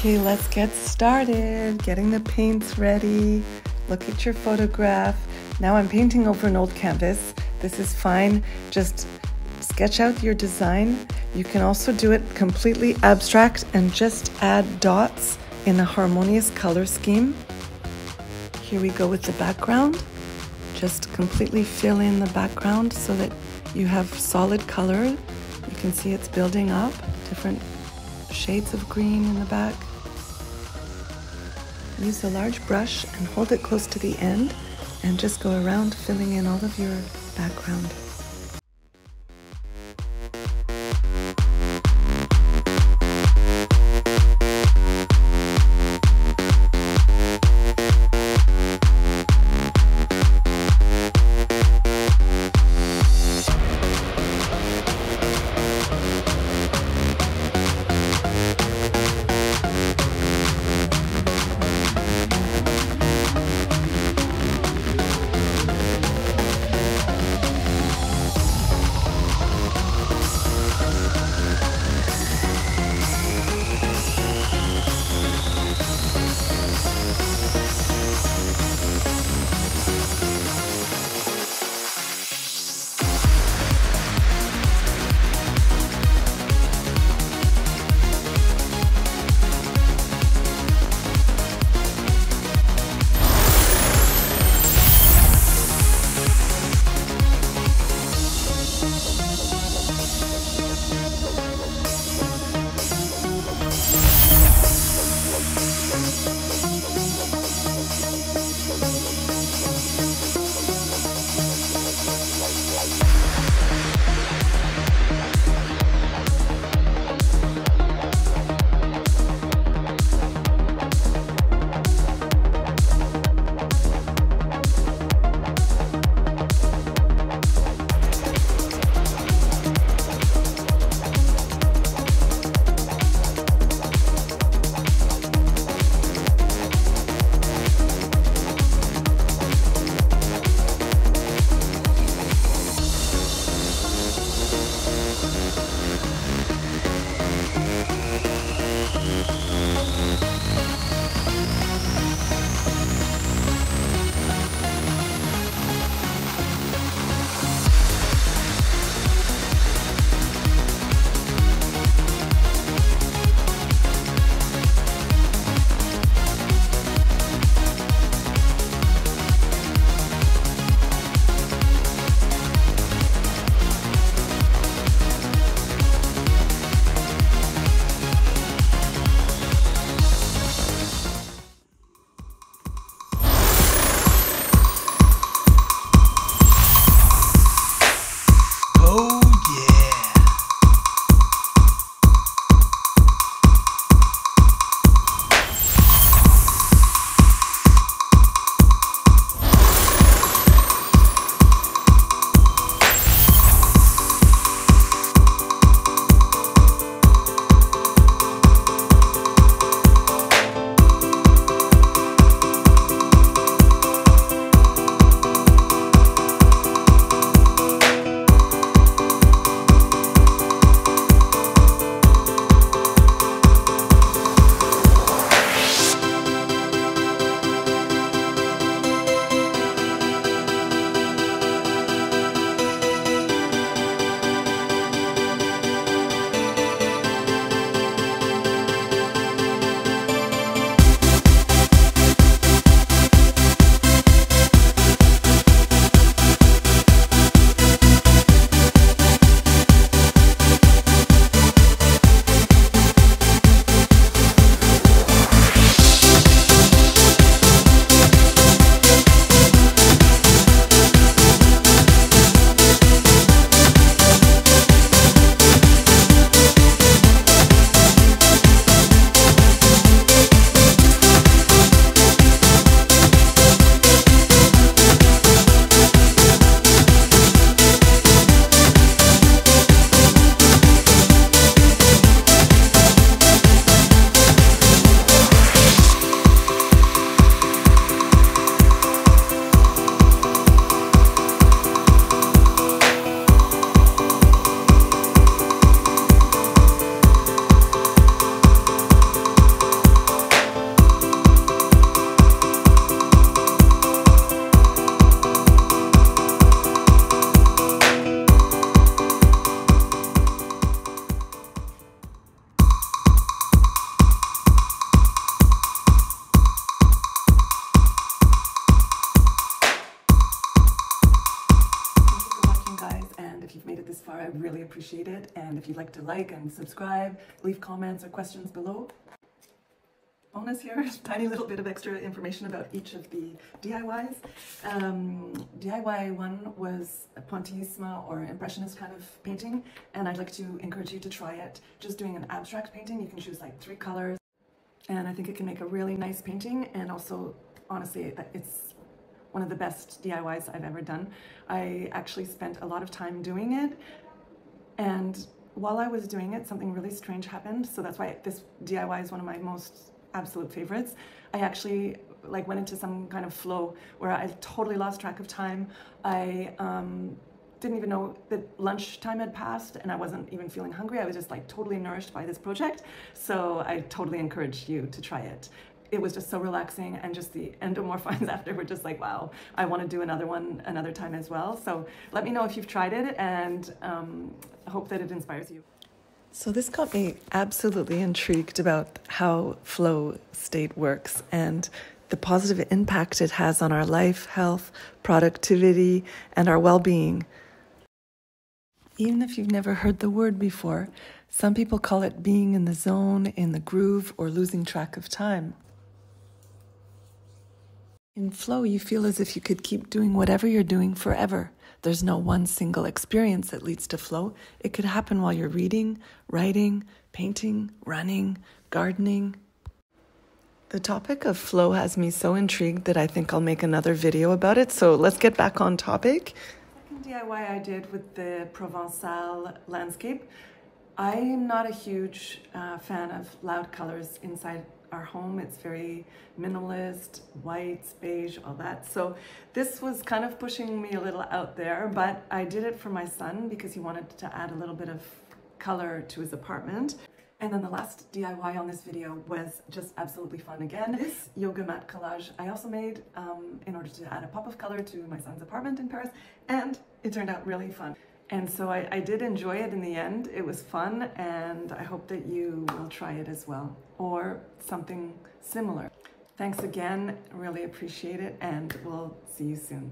Okay, let's get started. Getting the paints ready. Look at your photograph. Now I'm painting over an old canvas. This is fine. Just sketch out your design. You can also do it completely abstract and just add dots in a harmonious color scheme. Here we go with the background. Just completely fill in the background so that you have solid color. You can see it's building up, different shades of green in the back. Use a large brush and hold it close to the end and just go around filling in all of your background. You've made it this far, I really appreciate it. And if you'd like to like and subscribe, leave comments or questions below. Bonus here, tiny little bit of extra information about each of the DIYs. Um, DIY one was a Pointillisme or Impressionist kind of painting, and I'd like to encourage you to try it. Just doing an abstract painting, you can choose like three colors, and I think it can make a really nice painting, and also, honestly, it's one of the best DIYs I've ever done. I actually spent a lot of time doing it, and while I was doing it, something really strange happened, so that's why this DIY is one of my most absolute favorites. I actually like went into some kind of flow where I totally lost track of time. I um, didn't even know that lunchtime had passed and I wasn't even feeling hungry. I was just like totally nourished by this project. So I totally encourage you to try it. It was just so relaxing and just the endomorphines after were just like, wow, I want to do another one another time as well. So let me know if you've tried it and um, hope that it inspires you. So, this got me absolutely intrigued about how flow state works and the positive impact it has on our life, health, productivity, and our well being. Even if you've never heard the word before, some people call it being in the zone, in the groove, or losing track of time. In flow, you feel as if you could keep doing whatever you're doing forever. There's no one single experience that leads to flow. It could happen while you're reading, writing, painting, running, gardening. The topic of flow has me so intrigued that I think I'll make another video about it. So let's get back on topic. Second DIY I did with the Provençal landscape. I'm not a huge uh, fan of loud colors inside our home. It's very minimalist, whites, beige, all that. So this was kind of pushing me a little out there, but I did it for my son because he wanted to add a little bit of color to his apartment. And then the last DIY on this video was just absolutely fun again. This yoga mat collage I also made um, in order to add a pop of color to my son's apartment in Paris, and it turned out really fun. And so I, I, did enjoy it in the end. It was fun, and I hope that you will try it as well, or something similar. Thanks again, really appreciate it, and we'll see you soon.